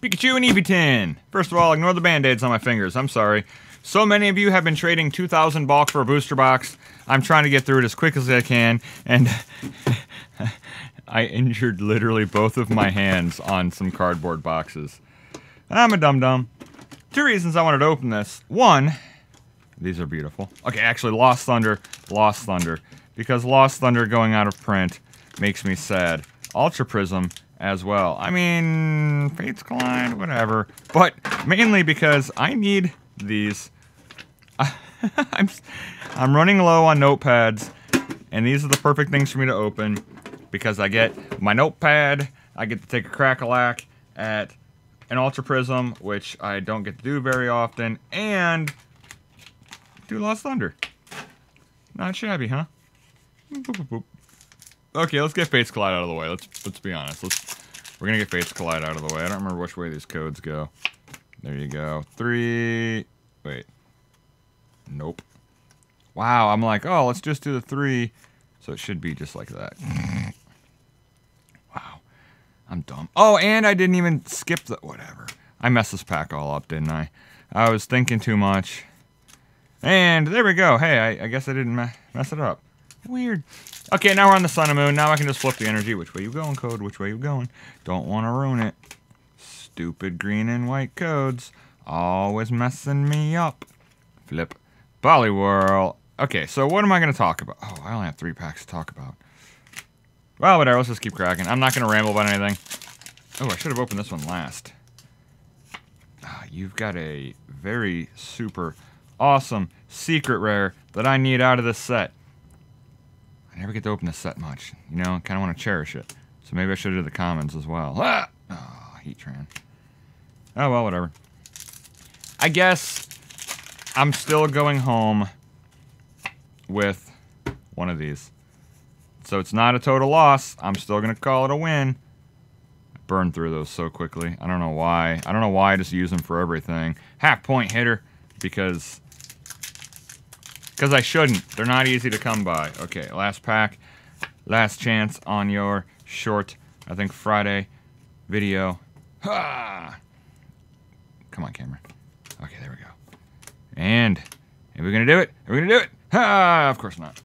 Pikachu and Eevee First of all, ignore the band-aids on my fingers. I'm sorry. So many of you have been trading 2,000 bulk for a booster box. I'm trying to get through it as quick as I can, and I injured literally both of my hands on some cardboard boxes. I'm a dum-dum. Two reasons I wanted to open this. One, these are beautiful. Okay, actually, Lost Thunder, Lost Thunder. Because Lost Thunder going out of print makes me sad. Ultra Prism as well. I mean, Fates Collide, whatever. But mainly because I need these. I'm, I'm running low on notepads, and these are the perfect things for me to open because I get my notepad, I get to take a crack-a-lack at an Ultra Prism, which I don't get to do very often, and do Lost Thunder. Not shabby, huh? Boop, boop, boop. Okay, let's get Fates Collide out of the way. Let's let's be honest. Let's we're gonna get Fates Collide out of the way. I don't remember which way these codes go. There you go. Three. Wait. Nope. Wow, I'm like, oh, let's just do the three. So it should be just like that. wow. I'm dumb. Oh, and I didn't even skip the... Whatever. I messed this pack all up, didn't I? I was thinking too much. And there we go. Hey, I, I guess I didn't me mess it up. Weird. Okay, now we're on the Sun and Moon. Now I can just flip the energy. Which way you going, code? Which way you going? Don't want to ruin it. Stupid green and white codes. Always messing me up. Flip. Poliwhirl. Okay, so what am I going to talk about? Oh, I only have three packs to talk about. Well, whatever. Let's just keep cracking. I'm not going to ramble about anything. Oh, I should have opened this one last. Ah, you've got a very super awesome secret rare that I need out of this set. I never get to open this set much. You know, I kind of want to cherish it. So maybe I should do the commons as well. Ah! Oh, Heatran. Oh, well, whatever. I guess I'm still going home with one of these. So it's not a total loss. I'm still going to call it a win. I burned through those so quickly. I don't know why. I don't know why I just use them for everything. Half point hitter because because I shouldn't. They're not easy to come by. Okay, last pack. Last chance on your short, I think Friday video. Ha! Come on, camera. Okay, there we go. And are we gonna do it? Are we gonna do it? Ha! Of course not.